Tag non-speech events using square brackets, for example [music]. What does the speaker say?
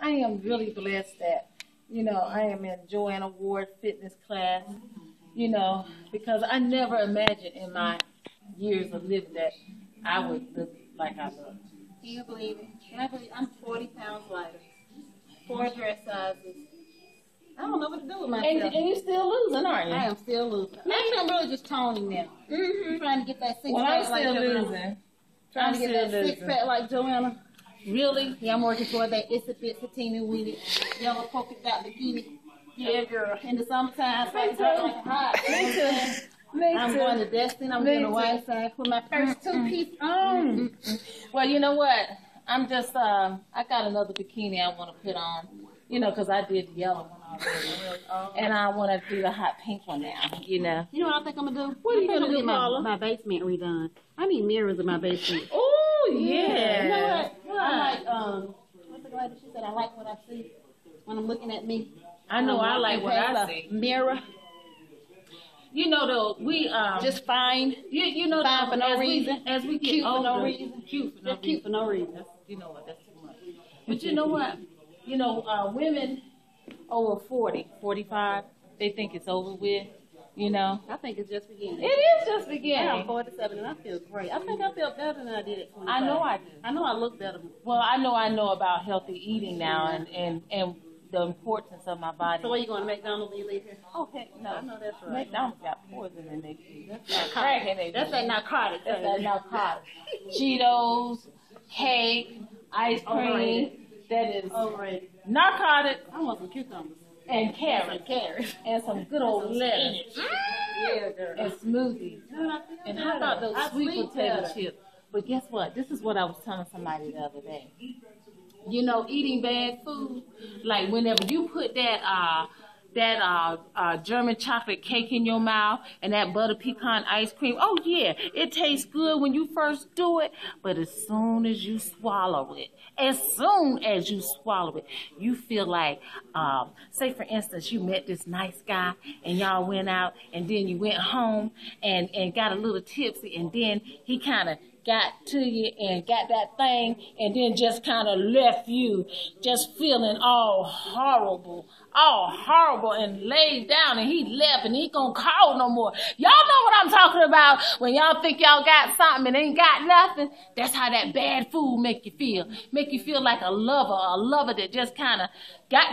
I am really blessed that, you know, I am in JoAnna Ward fitness class, you know, because I never imagined in my years of living that I would look like I look. Can you believe it? Can I believe I'm 40 pounds lighter, four dress sizes. I don't know what to do with myself. And, and you still losing, aren't you? I am still losing. Actually, I'm really just toning now. Mm-hmm. I'm trying to get that six Well, I'm pack like still JoAnna. losing. Trying I'm to get that six losing. pack like JoAnna. Really? Yeah, I'm working for that It's a bit bitsy teeny weeny yellow polka dot bikini. Yeah, girl. In the summertime, it's like, hot. Me too. Me I'm too. going to Destin. I'm Me doing a too. white side with my first two piece on. Well, you know what? I'm just, um, I got another bikini I want to put on, you know, because I did the yellow one already. And I want to do the hot pink one now, you know. You know what I think I'm gonna do? What are you gonna do, get my, Paula? my basement redone. I need mirrors in my basement. Oh, know yeah. what? I like um. What's I like what I see when I'm looking at me. I know I like what I see. Mirror, You know, though, we, um, just fine. you, you know, fine though, for no as we- reason. as we get Cute for older, no reason. Cute for no Just cute for no reason. That's, you know what, that's too much. But you know what? You know, uh, women over 40, 45, they think it's over with, you know. I think it's just beginning. It is just beginning. I'm 47 and I feel great. I think I feel better than I did at 25. I know I do. I know I look better. Well, I know I know about healthy eating now and, and, and the importance of my body. So are you going to McDonald's when you leave here? Oh, heck no. I know that's right. McDonald's got poison in their food. That's crack in their That's that narcotic. That's that narcotic. [laughs] Cheetos, cake, ice cream. Overrated. That is Overrated. narcotic I want some cucumbers. And carrots carrots. and some good old lettuce Yeah, girl. and smoothies. And how about those I sweet potato chips? But guess what? This is what I was telling somebody the other day. You know, eating bad food, like whenever you put that uh that uh, uh German chocolate cake in your mouth and that butter pecan ice cream, oh yeah, it tastes good when you first do it, but as soon as you swallow it, as soon as you swallow it, you feel like, um, say for instance, you met this nice guy and y'all went out and then you went home and, and got a little tipsy and then he kind of got to you and got that thing and then just kind of left you just feeling all horrible, all horrible and laid down and he left and he gonna call no more. Y'all know what I'm talking about when y'all think y'all got something and ain't got nothing. That's how that bad food make you feel. Make you feel like a lover, a lover that just kind of got that